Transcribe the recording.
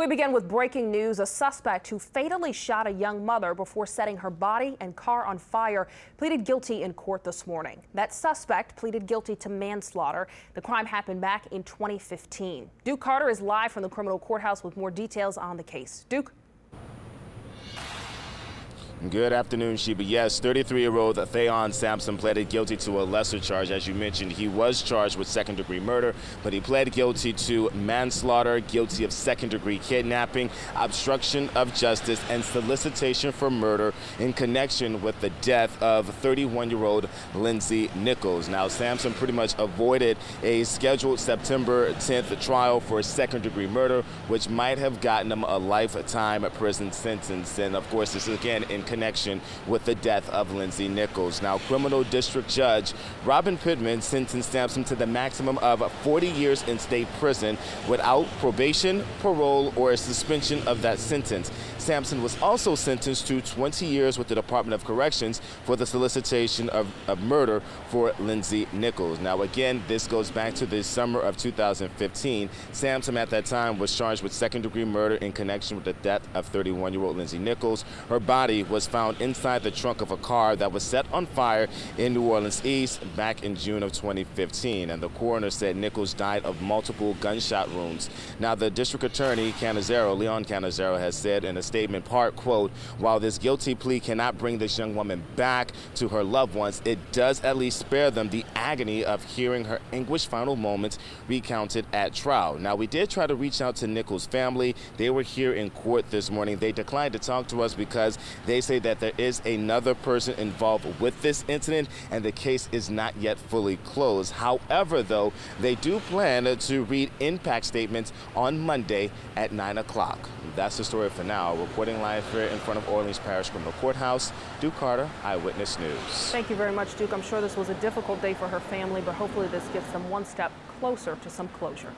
We begin with breaking news. A suspect who fatally shot a young mother before setting her body and car on fire pleaded guilty in court this morning. That suspect pleaded guilty to manslaughter. The crime happened back in 2015. Duke Carter is live from the criminal courthouse with more details on the case. Duke? Good afternoon, Sheba. Yes, 33-year-old Theon Sampson pleaded guilty to a lesser charge. As you mentioned, he was charged with second-degree murder, but he pled guilty to manslaughter, guilty of second-degree kidnapping, obstruction of justice, and solicitation for murder in connection with the death of 31-year-old Lindsay Nichols. Now, Sampson pretty much avoided a scheduled September 10th trial for second-degree murder, which might have gotten him a lifetime prison sentence. And, of course, this is, again, in connection with the death of Lindsay Nichols. Now, criminal district judge Robin Pittman sentenced Sampson to the maximum of 40 years in state prison without probation, parole, or a suspension of that sentence. Sampson was also sentenced to 20 years with the Department of Corrections for the solicitation of, of murder for Lindsay Nichols. Now, again, this goes back to the summer of 2015. Sampson at that time was charged with second degree murder in connection with the death of 31 year old Lindsay Nichols. Her body was found inside the trunk of a car that was set on fire in New Orleans East back in June of 2015. And the coroner said Nichols died of multiple gunshot wounds. Now, the district attorney, Cannizzaro, Leon Cannizzaro, has said in a statement, part quote, while this guilty plea cannot bring this young woman back to her loved ones, it does at least spare them the agony of hearing her anguished final moments recounted at trial. Now, we did try to reach out to Nichols' family. They were here in court this morning. They declined to talk to us because they say that there is another person involved with this incident and the case is not yet fully closed. However, though, they do plan to read impact statements on Monday at 9 o'clock. That's the story for now. Reporting live here in front of Orleans Parish Criminal Courthouse, Duke Carter, Eyewitness News. Thank you very much, Duke. I'm sure this was a difficult day for her family, but hopefully this gets them one step closer to some closure.